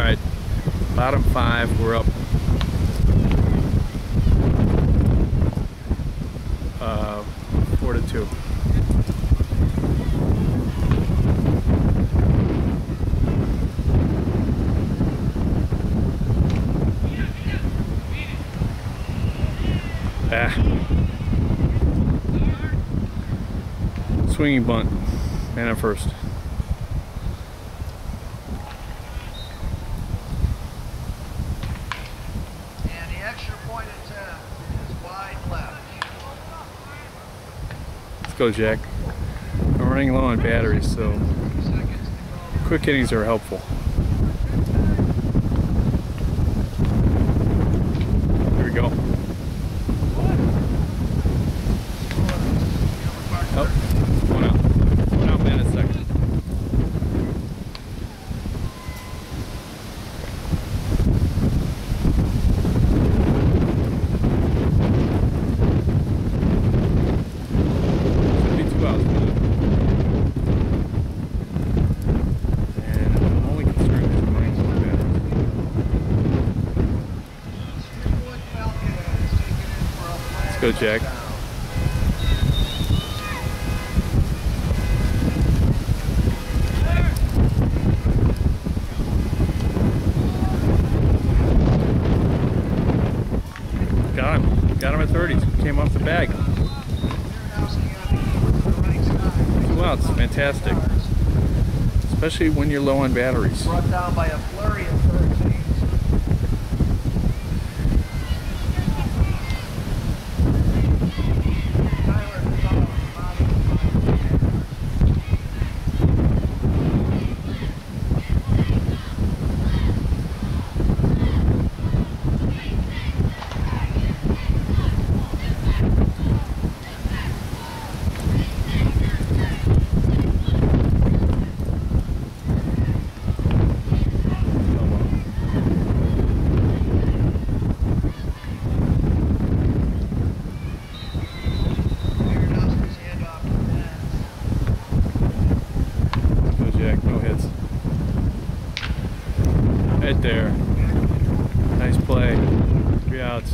right, bottom five, we're up. Uh, four to two. Ah. Swinging bunt. Man at first. Let's go, Jack. I'm running low on batteries, so Seconds to go. quick innings are helpful. Go, Jack. Got him. Got him at 30. Came off the bag. Two outs. Fantastic. Especially when you're low on batteries. Brought down by a flurry of third base. Tyler Gonzalez, bottom five. Clearinghouse handoff to Nance. Go Jack, no hits. Right there. Nice play. Three outs.